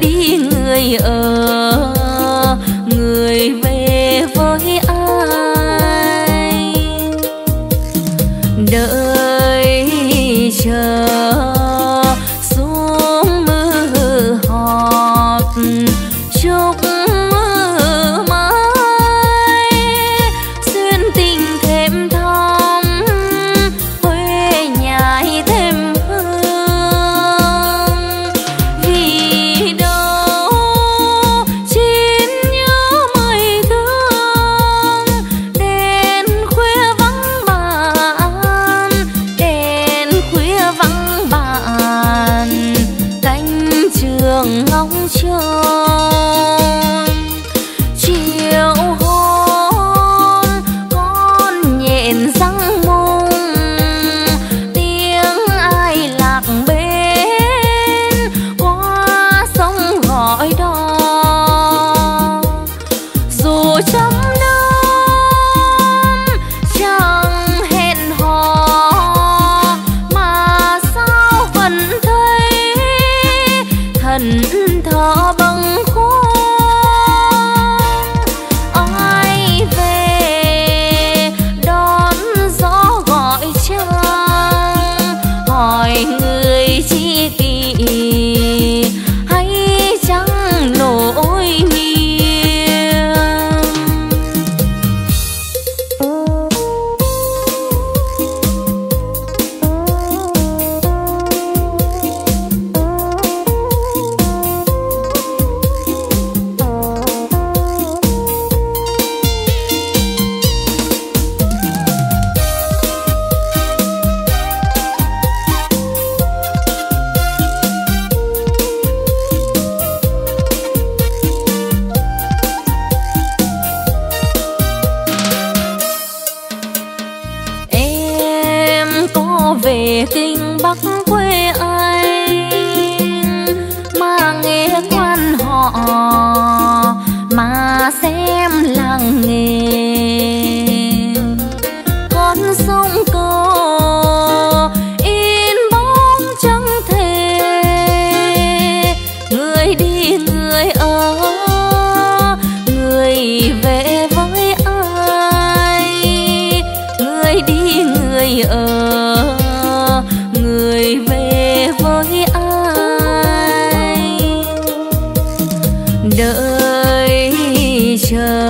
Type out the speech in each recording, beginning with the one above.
đi người ở người về với ai? Đợi chờ 老秋 về kinh bắc quê anh mà nghe quan họ mà xem làng nghề đợi chờ.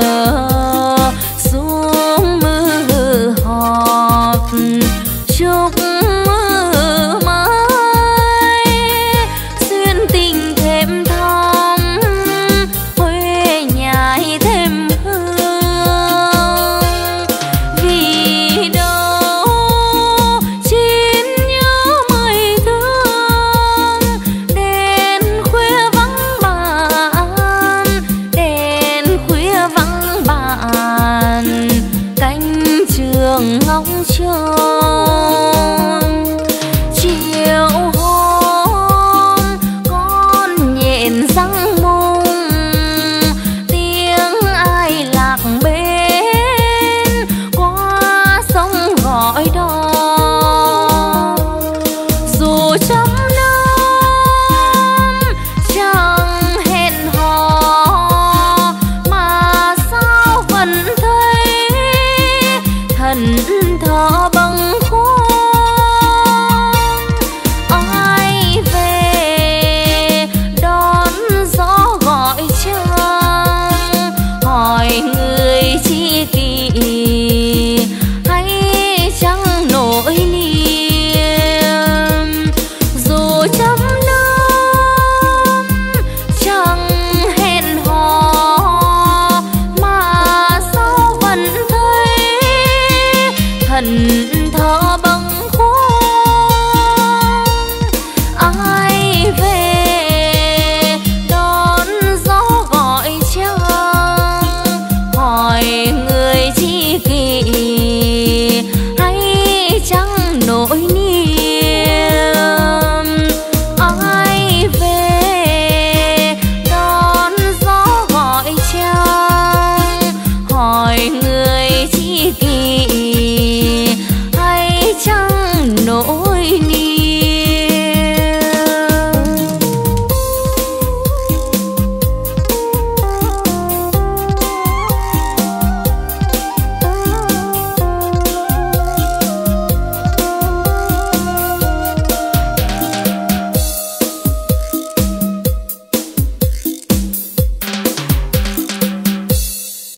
苍穹。